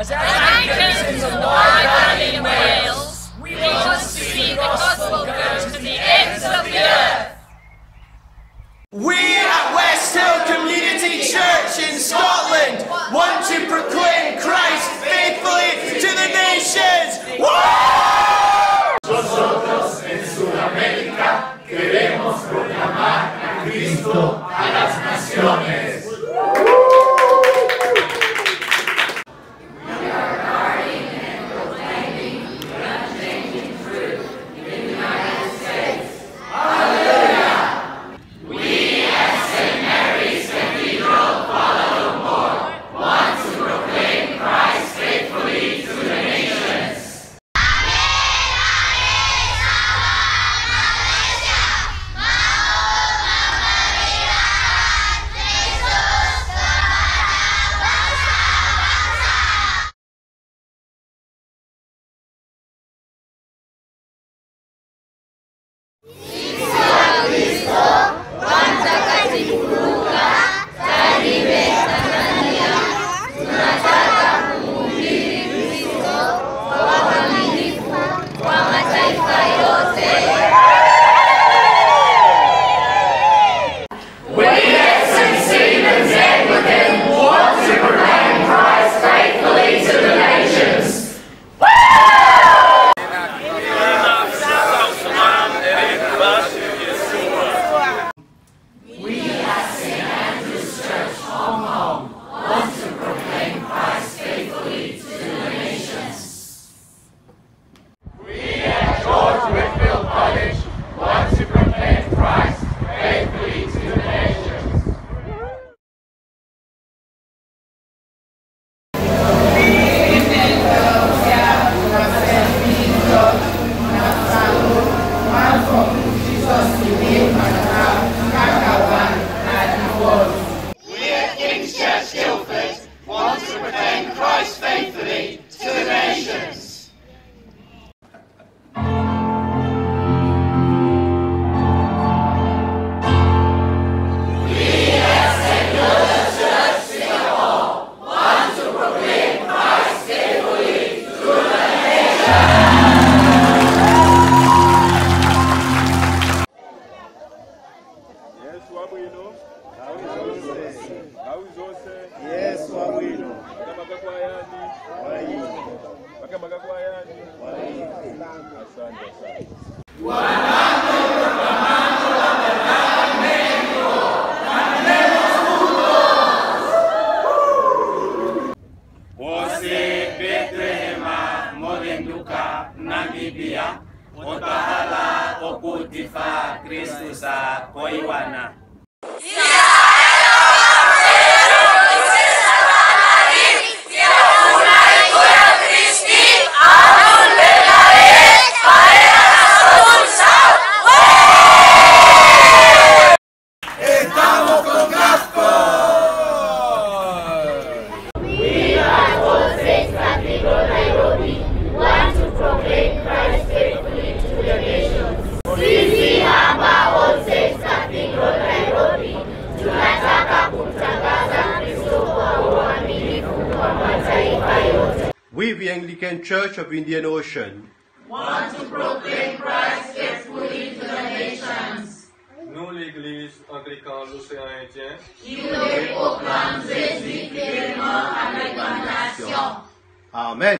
As anchors in the wide valley in Wales, we want to see the gospel go to the ends of the earth. We at West Hill Community Church in Scotland want to proclaim Christ faithfully to the nations. Nosotros en Sudamérica queremos proclamar a Cristo a las naciones. Wose Betlehema molenduka Namibia. Otahala okutifa Kristusa koiwana. We, the Anglican Church of Indian Ocean, Want to proclaim Christ faithfully to the nations. Nous, l'Église anglicane l'océan Indien, Amen.